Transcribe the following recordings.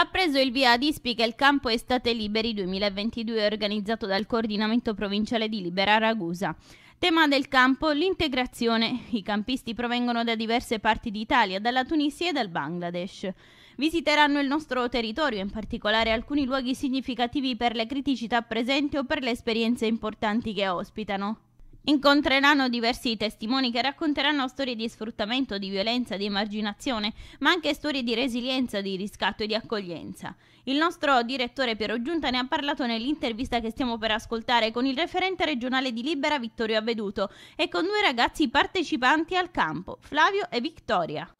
Ha preso il via ad Ispica il campo Estate Liberi 2022 organizzato dal coordinamento provinciale di Libera Ragusa. Tema del campo, l'integrazione. I campisti provengono da diverse parti d'Italia, dalla Tunisia e dal Bangladesh. Visiteranno il nostro territorio, in particolare alcuni luoghi significativi per le criticità presenti o per le esperienze importanti che ospitano. Incontreranno diversi testimoni che racconteranno storie di sfruttamento, di violenza, di emarginazione, ma anche storie di resilienza, di riscatto e di accoglienza. Il nostro direttore Piero Giunta ne ha parlato nell'intervista che stiamo per ascoltare con il referente regionale di Libera Vittorio Avveduto e con due ragazzi partecipanti al campo, Flavio e Vittoria.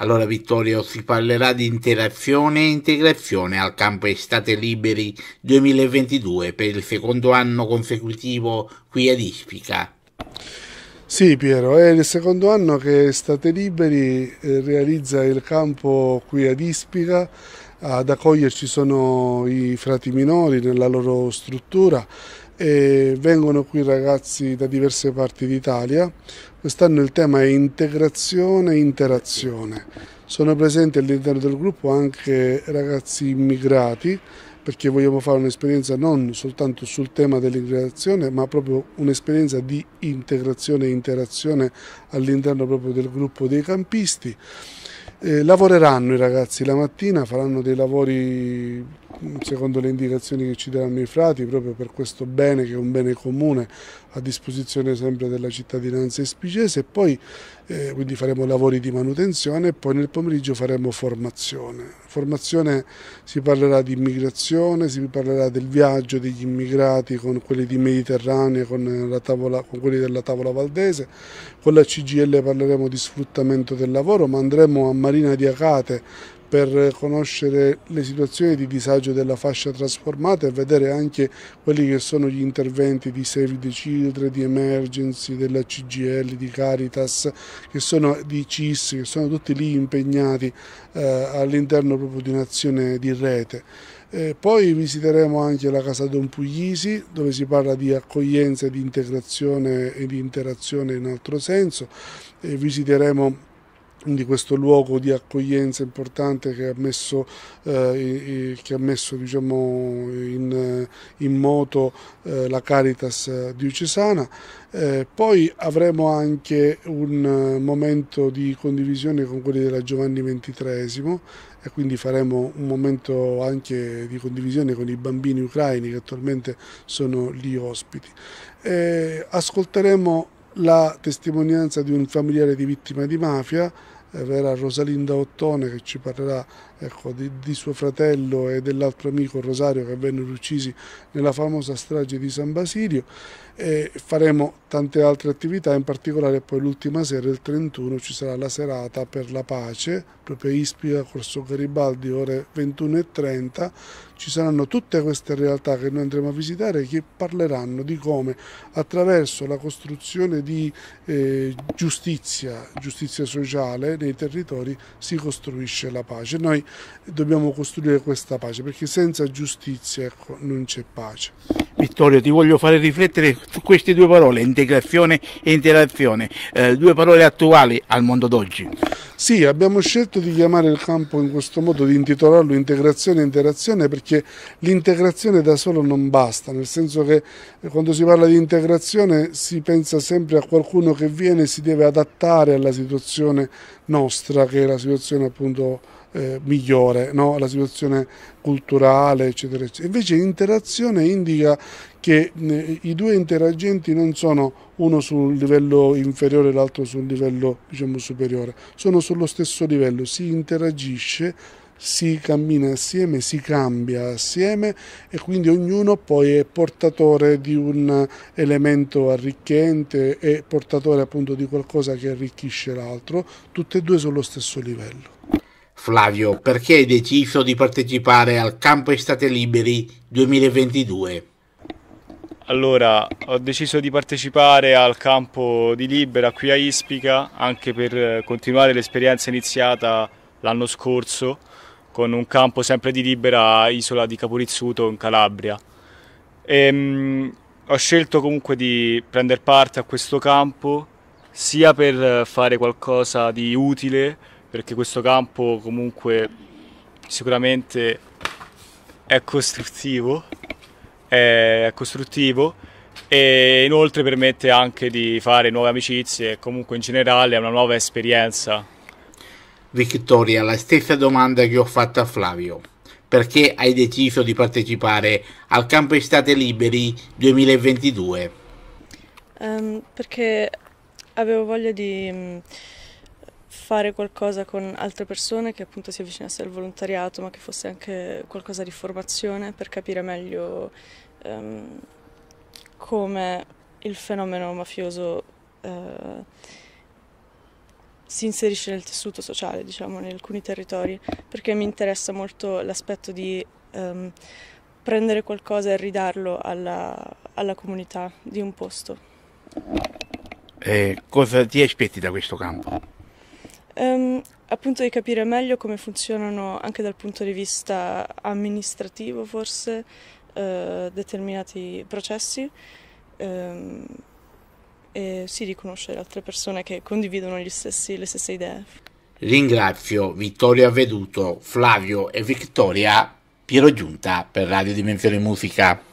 Allora Vittorio si parlerà di interazione e integrazione al campo Estate Liberi 2022 per il secondo anno consecutivo qui ad Ispica. Sì Piero, è il secondo anno che Estate Liberi eh, realizza il campo qui ad Ispica, ad accoglierci sono i frati minori nella loro struttura e vengono qui ragazzi da diverse parti d'Italia. Quest'anno il tema è integrazione e interazione. Sono presenti all'interno del gruppo anche ragazzi immigrati perché vogliamo fare un'esperienza non soltanto sul tema dell'immigrazione ma proprio un'esperienza di integrazione e interazione all'interno proprio del gruppo dei campisti. Eh, lavoreranno i ragazzi la mattina, faranno dei lavori secondo le indicazioni che ci daranno i frati, proprio per questo bene che è un bene comune a disposizione sempre della cittadinanza espicese e poi eh, quindi faremo lavori di manutenzione e poi nel pomeriggio faremo formazione. Formazione si parlerà di immigrazione, si parlerà del viaggio degli immigrati con quelli di Mediterranea, con, tavola, con quelli della tavola valdese, con la CGL parleremo di sfruttamento del lavoro, ma andremo a Marina di Acate per conoscere le situazioni di disagio della fascia trasformata e vedere anche quelli che sono gli interventi di Save the Children, di Emergency, della CGL, di Caritas, che sono di CIS, che sono tutti lì impegnati eh, all'interno proprio di un'azione di rete. Eh, poi visiteremo anche la Casa Don Puglisi dove si parla di accoglienza, di integrazione e di interazione in altro senso. Eh, visiteremo di questo luogo di accoglienza importante che ha messo, eh, che ha messo diciamo, in, in, moto eh, la Caritas diocesana. Eh, poi avremo anche un momento di condivisione con quelli della Giovanni XXIII e quindi faremo un momento anche di condivisione con i bambini ucraini che attualmente sono lì ospiti. ascolteremo la testimonianza di un familiare di vittima di mafia verrà Rosalinda Ottone che ci parlerà ecco, di, di, suo fratello e dell'altro amico Rosario che vennero uccisi nella famosa strage di San Basilio e faremo tante altre attività, in particolare poi l'ultima sera, il 31, ci sarà la serata per la pace, proprio Ispia, Corso Garibaldi, ore 21.30, ci saranno tutte queste realtà che noi andremo a visitare che parleranno di come attraverso la costruzione di eh, giustizia, giustizia sociale nei territori si costruisce la pace. Noi dobbiamo costruire questa pace perché senza giustizia ecco, non c'è pace. Vittorio, ti voglio fare riflettere su queste due parole, integrazione e interazione, eh, due parole attuali al mondo d'oggi. Sì, abbiamo scelto di chiamare il campo in questo modo, di intitolarlo integrazione e interazione perché l'integrazione da solo non basta, nel senso che quando si parla di integrazione si pensa sempre a qualcuno che viene e si deve adattare alla situazione nostra, che è la situazione appunto eh, migliore, no? la situazione culturale, eccetera, eccetera. Invece interazione indica che eh, i due interagenti non sono uno sul livello inferiore e l'altro sul livello diciamo, superiore, sono sullo stesso livello, si interagisce, si cammina assieme, si cambia assieme e quindi ognuno poi è portatore di un elemento arricchente e portatore appunto di qualcosa che arricchisce l'altro, tutte e due sullo stesso livello. Flavio, perché hai deciso di partecipare al Campo Estate Liberi 2022? Allora, ho deciso di partecipare al campo di Libera qui a Ispica anche per continuare l'esperienza iniziata l'anno scorso con un campo sempre di Libera a Isola di Caporizzuto in Calabria. E, ehm, mh, ho scelto comunque di prendere parte a questo campo sia per fare qualcosa di utile perché questo campo comunque sicuramente è costruttivo, è costruttivo e inoltre permette anche di fare nuove amicizie e comunque in generale è una nuova esperienza. Vittoria, la stessa domanda che ho fatto a Flavio. Perché hai deciso di partecipare al Campo Estate Liberi 2022? Um, ehm, perché avevo voglia di fare qualcosa con altre persone che appunto si avvicinasse al volontariato, ma che fosse anche qualcosa di formazione per capire meglio um, come il fenomeno mafioso uh, si inserisce nel tessuto sociale, diciamo, in alcuni territori, perché mi interessa molto l'aspetto di um, prendere qualcosa e ridarlo alla, alla comunità di un posto. Eh, cosa ti aspetti da questo campo? Um, appunto di capire meglio come funzionano anche dal punto di vista amministrativo forse uh, determinati processi um, e sì di conoscere altre persone che condividono stessi, le stesse idee. Ringrazio Vittorio Aveduto, Flavio e Vittoria Piero Giunta per Radio Dimensione Musica.